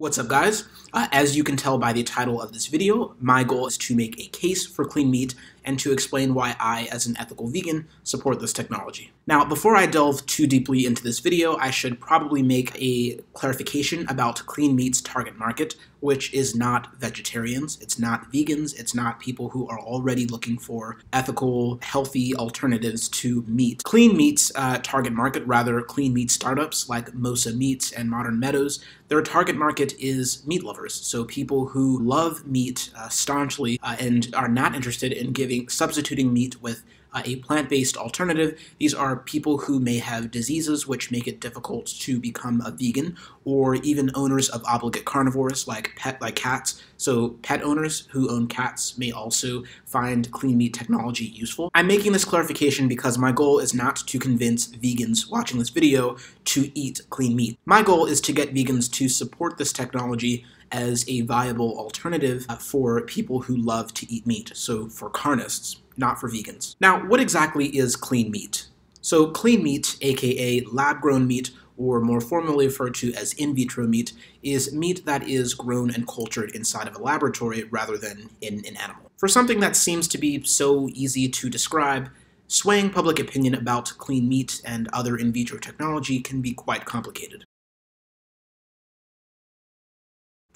What's up guys? Uh, as you can tell by the title of this video, my goal is to make a case for clean meat and to explain why I, as an ethical vegan, support this technology. Now, before I delve too deeply into this video, I should probably make a clarification about clean meat's target market, which is not vegetarians, it's not vegans, it's not people who are already looking for ethical, healthy alternatives to meat. Clean meat's uh, target market, rather clean meat startups like Mosa Meats and Modern Meadows, their target market is meat lovers, so people who love meat uh, staunchly uh, and are not interested in giving substituting meat with uh, a plant-based alternative. These are people who may have diseases which make it difficult to become a vegan, or even owners of obligate carnivores like pet like cats. So pet owners who own cats may also find clean meat technology useful. I'm making this clarification because my goal is not to convince vegans watching this video to eat clean meat. My goal is to get vegans to support this technology as a viable alternative uh, for people who love to eat meat, so for carnists not for vegans. Now, what exactly is clean meat? So clean meat, aka lab-grown meat, or more formally referred to as in vitro meat, is meat that is grown and cultured inside of a laboratory rather than in an animal. For something that seems to be so easy to describe, swaying public opinion about clean meat and other in vitro technology can be quite complicated.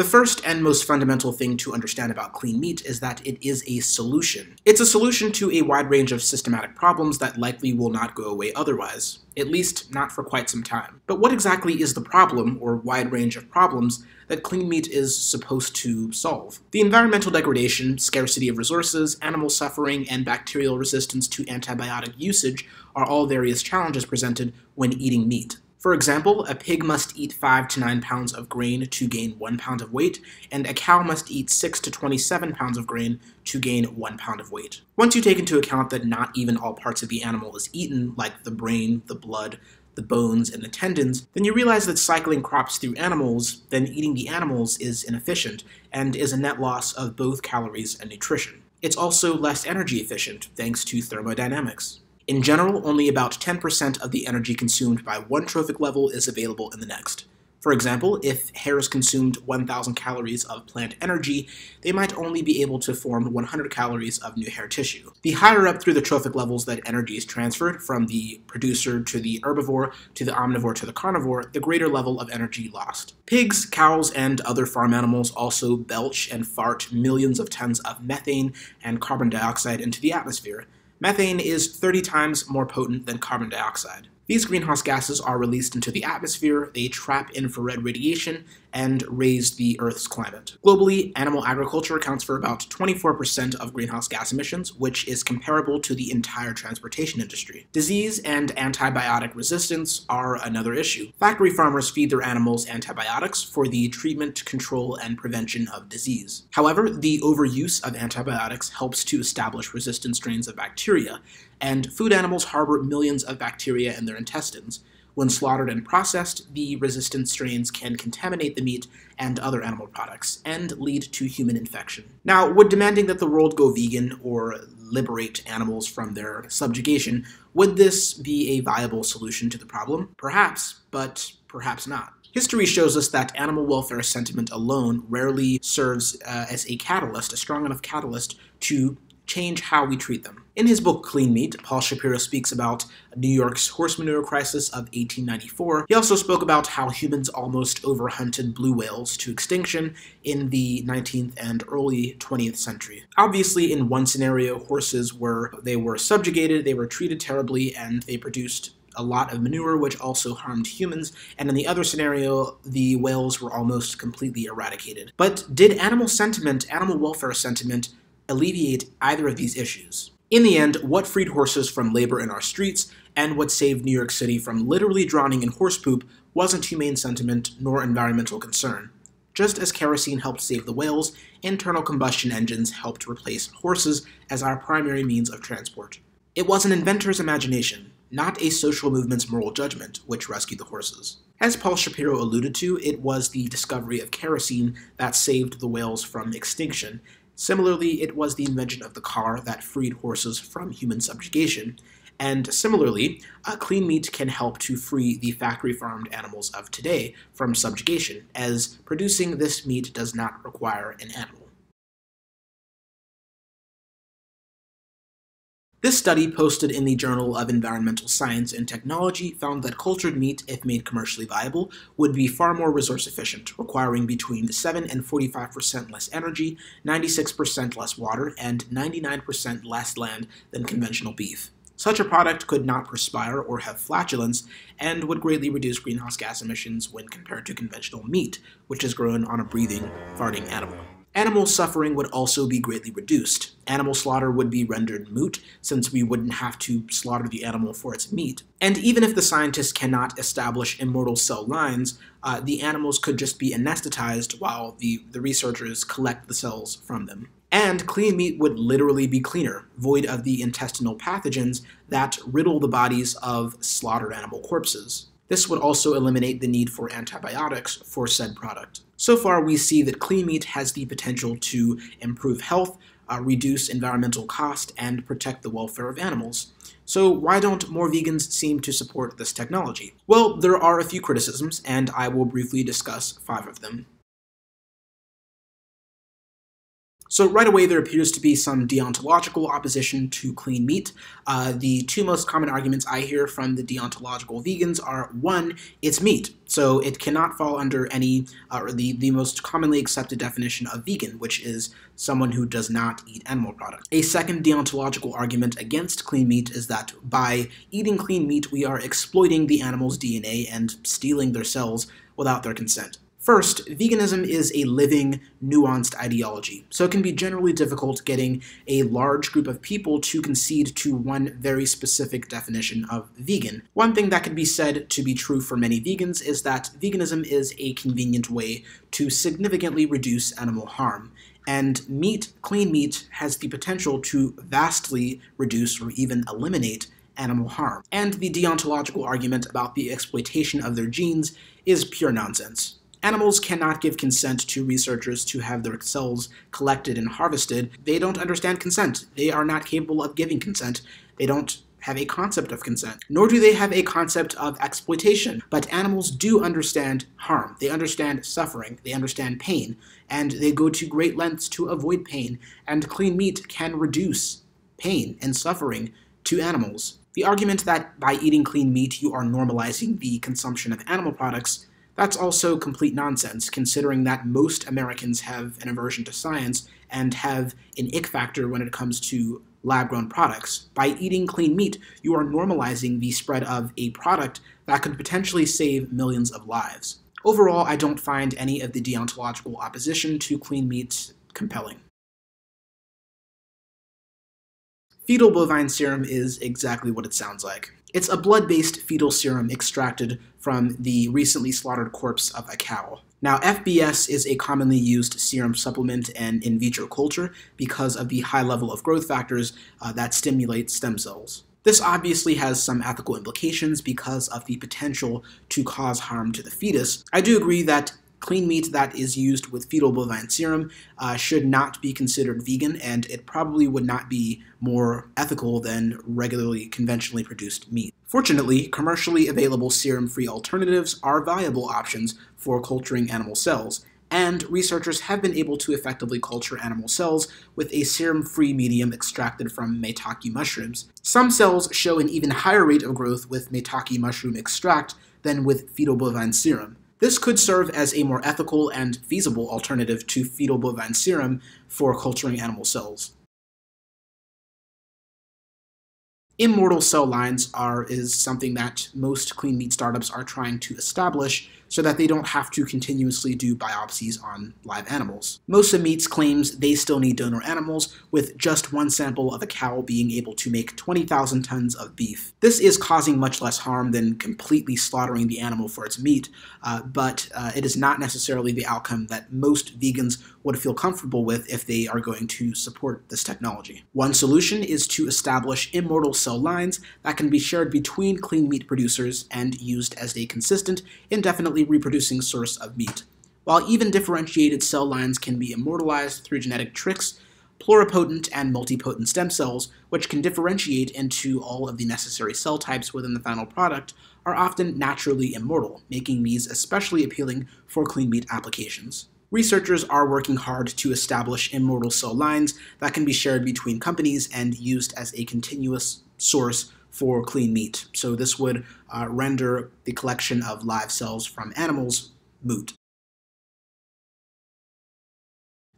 The first and most fundamental thing to understand about clean meat is that it is a solution. It's a solution to a wide range of systematic problems that likely will not go away otherwise, at least not for quite some time. But what exactly is the problem, or wide range of problems, that clean meat is supposed to solve? The environmental degradation, scarcity of resources, animal suffering, and bacterial resistance to antibiotic usage are all various challenges presented when eating meat. For example, a pig must eat 5 to 9 pounds of grain to gain 1 pound of weight, and a cow must eat 6 to 27 pounds of grain to gain 1 pound of weight. Once you take into account that not even all parts of the animal is eaten, like the brain, the blood, the bones, and the tendons, then you realize that cycling crops through animals, then eating the animals is inefficient, and is a net loss of both calories and nutrition. It's also less energy efficient, thanks to thermodynamics. In general, only about 10% of the energy consumed by one trophic level is available in the next. For example, if hares consumed 1,000 calories of plant energy, they might only be able to form 100 calories of new hare tissue. The higher up through the trophic levels that energy is transferred, from the producer to the herbivore to the omnivore to the carnivore, the greater level of energy lost. Pigs, cows, and other farm animals also belch and fart millions of tons of methane and carbon dioxide into the atmosphere, Methane is 30 times more potent than carbon dioxide. These greenhouse gases are released into the atmosphere, they trap infrared radiation, and raise the Earth's climate. Globally, animal agriculture accounts for about 24% of greenhouse gas emissions, which is comparable to the entire transportation industry. Disease and antibiotic resistance are another issue. Factory farmers feed their animals antibiotics for the treatment, control, and prevention of disease. However, the overuse of antibiotics helps to establish resistant strains of bacteria, and food animals harbor millions of bacteria in their intestines. When slaughtered and processed, the resistant strains can contaminate the meat and other animal products, and lead to human infection. Now, would demanding that the world go vegan or liberate animals from their subjugation, would this be a viable solution to the problem? Perhaps, but perhaps not. History shows us that animal welfare sentiment alone rarely serves uh, as a catalyst, a strong enough catalyst, to change how we treat them. In his book Clean Meat, Paul Shapiro speaks about New York's horse manure crisis of 1894. He also spoke about how humans almost overhunted blue whales to extinction in the 19th and early 20th century. Obviously, in one scenario, horses were they were subjugated, they were treated terribly, and they produced a lot of manure, which also harmed humans, and in the other scenario, the whales were almost completely eradicated. But did animal sentiment, animal welfare sentiment, alleviate either of these issues. In the end, what freed horses from labor in our streets and what saved New York City from literally drowning in horse poop wasn't humane sentiment nor environmental concern. Just as kerosene helped save the whales, internal combustion engines helped replace horses as our primary means of transport. It was an inventor's imagination, not a social movement's moral judgment, which rescued the horses. As Paul Shapiro alluded to, it was the discovery of kerosene that saved the whales from extinction, Similarly, it was the invention of the car that freed horses from human subjugation, And similarly, uh, clean meat can help to free the factory farmed animals of today from subjugation, as producing this meat does not require an animal. This study, posted in the Journal of Environmental Science and Technology, found that cultured meat, if made commercially viable, would be far more resource efficient, requiring between 7 and 45% less energy, 96% less water, and 99% less land than conventional beef. Such a product could not perspire or have flatulence, and would greatly reduce greenhouse gas emissions when compared to conventional meat, which is grown on a breathing, farting animal. Animal suffering would also be greatly reduced. Animal slaughter would be rendered moot, since we wouldn't have to slaughter the animal for its meat. And even if the scientists cannot establish immortal cell lines, uh, the animals could just be anesthetized while the, the researchers collect the cells from them. And clean meat would literally be cleaner, void of the intestinal pathogens that riddle the bodies of slaughtered animal corpses. This would also eliminate the need for antibiotics for said product. So far, we see that clean meat has the potential to improve health, uh, reduce environmental cost, and protect the welfare of animals. So why don't more vegans seem to support this technology? Well, there are a few criticisms, and I will briefly discuss five of them. So right away, there appears to be some deontological opposition to clean meat. Uh, the two most common arguments I hear from the deontological vegans are, one, it's meat, so it cannot fall under any, uh, or the, the most commonly accepted definition of vegan, which is someone who does not eat animal products. A second deontological argument against clean meat is that by eating clean meat, we are exploiting the animal's DNA and stealing their cells without their consent. First, veganism is a living, nuanced ideology, so it can be generally difficult getting a large group of people to concede to one very specific definition of vegan. One thing that can be said to be true for many vegans is that veganism is a convenient way to significantly reduce animal harm, and meat, clean meat, has the potential to vastly reduce or even eliminate animal harm. And the deontological argument about the exploitation of their genes is pure nonsense. Animals cannot give consent to researchers to have their cells collected and harvested. They don't understand consent. They are not capable of giving consent. They don't have a concept of consent, nor do they have a concept of exploitation. But animals do understand harm. They understand suffering. They understand pain. And they go to great lengths to avoid pain. And clean meat can reduce pain and suffering to animals. The argument that by eating clean meat you are normalizing the consumption of animal products that's also complete nonsense, considering that most Americans have an aversion to science and have an ick factor when it comes to lab grown products. By eating clean meat, you are normalizing the spread of a product that could potentially save millions of lives. Overall, I don't find any of the deontological opposition to clean meat compelling. Fetal bovine serum is exactly what it sounds like. It's a blood-based fetal serum extracted from the recently slaughtered corpse of a cow. Now, FBS is a commonly used serum supplement in in vitro culture because of the high level of growth factors uh, that stimulate stem cells. This obviously has some ethical implications because of the potential to cause harm to the fetus. I do agree that clean meat that is used with fetal bovine serum uh, should not be considered vegan, and it probably would not be more ethical than regularly conventionally produced meat. Fortunately, commercially available serum-free alternatives are viable options for culturing animal cells, and researchers have been able to effectively culture animal cells with a serum-free medium extracted from maitake mushrooms. Some cells show an even higher rate of growth with maitake mushroom extract than with fetal bovine serum. This could serve as a more ethical and feasible alternative to fetal bovine serum for culturing animal cells. Immortal cell lines are is something that most clean meat startups are trying to establish so that they don't have to continuously do biopsies on live animals. Mosa Meat's claims they still need donor animals, with just one sample of a cow being able to make 20,000 tons of beef. This is causing much less harm than completely slaughtering the animal for its meat, uh, but uh, it is not necessarily the outcome that most vegans would feel comfortable with if they are going to support this technology. One solution is to establish immortal cell lines that can be shared between clean meat producers and used as a consistent, indefinitely reproducing source of meat. While even differentiated cell lines can be immortalized through genetic tricks, Pluripotent and multipotent stem cells, which can differentiate into all of the necessary cell types within the final product, are often naturally immortal, making these especially appealing for clean meat applications. Researchers are working hard to establish immortal cell lines that can be shared between companies and used as a continuous source for clean meat. So this would uh, render the collection of live cells from animals moot.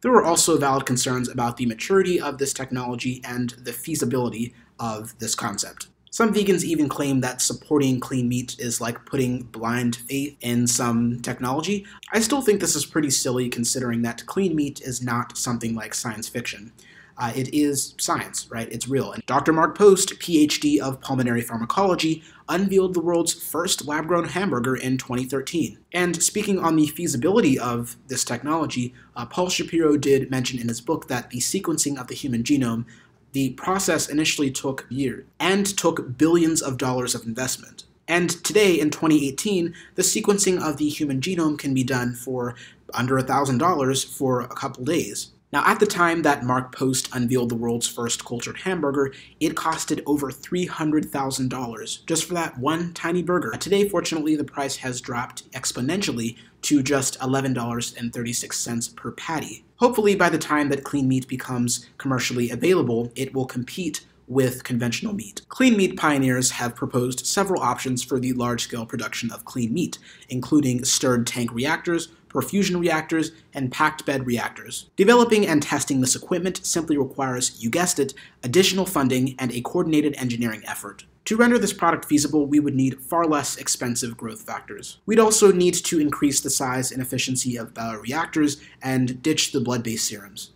There were also valid concerns about the maturity of this technology and the feasibility of this concept. Some vegans even claim that supporting clean meat is like putting blind faith in some technology. I still think this is pretty silly considering that clean meat is not something like science fiction. Uh, it is science, right? It's real. And Dr. Mark Post, PhD of pulmonary pharmacology, unveiled the world's first lab grown hamburger in 2013. And speaking on the feasibility of this technology, uh, Paul Shapiro did mention in his book that the sequencing of the human genome the process initially took years and took billions of dollars of investment. And today, in 2018, the sequencing of the human genome can be done for under $1,000 for a couple days. Now, at the time that Mark Post unveiled the world's first cultured hamburger, it costed over $300,000 just for that one tiny burger. Today, fortunately, the price has dropped exponentially to just $11.36 per patty. Hopefully, by the time that clean meat becomes commercially available, it will compete with conventional meat. Clean meat pioneers have proposed several options for the large scale production of clean meat, including stirred tank reactors, perfusion reactors, and packed bed reactors. Developing and testing this equipment simply requires, you guessed it, additional funding and a coordinated engineering effort. To render this product feasible, we would need far less expensive growth factors. We'd also need to increase the size and efficiency of bioreactors and ditch the blood-based serums.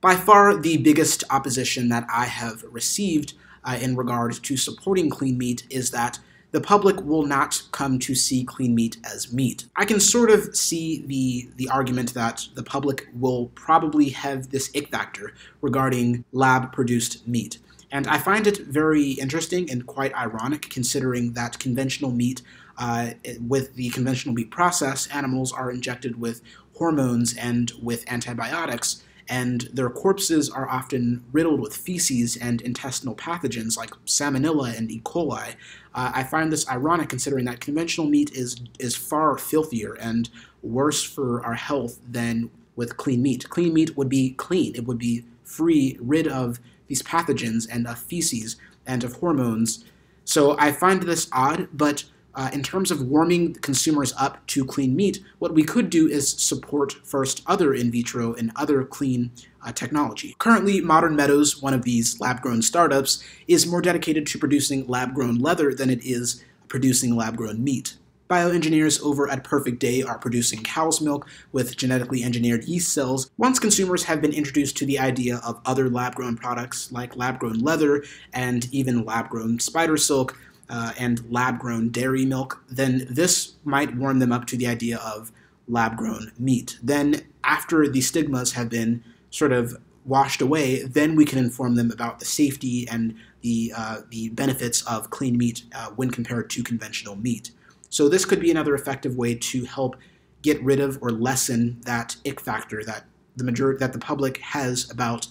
By far, the biggest opposition that I have received uh, in regard to supporting clean meat is that the public will not come to see clean meat as meat. I can sort of see the the argument that the public will probably have this ick factor regarding lab produced meat. And I find it very interesting and quite ironic considering that conventional meat, uh, with the conventional meat process, animals are injected with hormones and with antibiotics and their corpses are often riddled with feces and intestinal pathogens like salmonella and E. coli. Uh, I find this ironic considering that conventional meat is is far filthier and worse for our health than with clean meat. Clean meat would be clean; it would be free, rid of these pathogens and of feces and of hormones. So I find this odd, but uh, in terms of warming consumers up to clean meat, what we could do is support first other in vitro and other clean uh, technology. Currently, Modern Meadows, one of these lab grown startups, is more dedicated to producing lab grown leather than it is producing lab grown meat. Bioengineers over at Perfect Day are producing cow's milk with genetically engineered yeast cells. Once consumers have been introduced to the idea of other lab grown products like lab grown leather and even lab grown spider silk, uh, and lab grown dairy milk, then this might warm them up to the idea of lab grown meat. Then, after the stigmas have been sort of washed away, then we can inform them about the safety and the, uh, the benefits of clean meat uh, when compared to conventional meat. So, this could be another effective way to help get rid of or lessen that ick factor that the majority that the public has about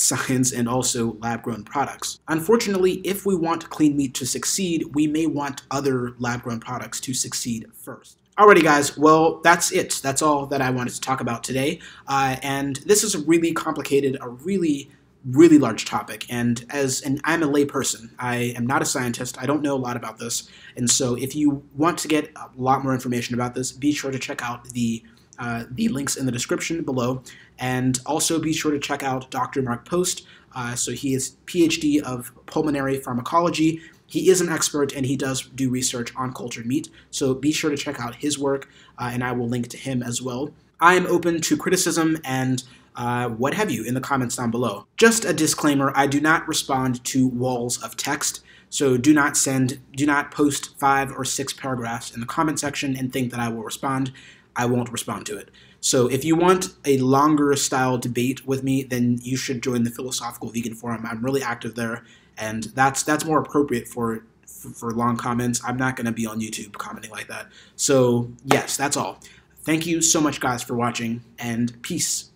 science, and also lab grown products. Unfortunately, if we want clean meat to succeed, we may want other lab grown products to succeed first. Alrighty, guys, well, that's it. That's all that I wanted to talk about today. Uh, and this is a really complicated, a really really large topic and as and I'm a layperson I am not a scientist I don't know a lot about this and so if you want to get a lot more information about this be sure to check out the uh, the links in the description below. And also be sure to check out Dr. Mark Post. Uh, so he is PhD of pulmonary pharmacology. He is an expert and he does do research on cultured meat. So be sure to check out his work, uh, and I will link to him as well. I am open to criticism and uh, what have you in the comments down below. Just a disclaimer I do not respond to walls of text. So do not send, do not post five or six paragraphs in the comment section and think that I will respond. I won't respond to it. So if you want a longer style debate with me, then you should join the Philosophical Vegan Forum. I'm really active there, and that's that's more appropriate for for, long comments. I'm not going to be on YouTube commenting like that. So yes, that's all. Thank you so much, guys, for watching, and peace.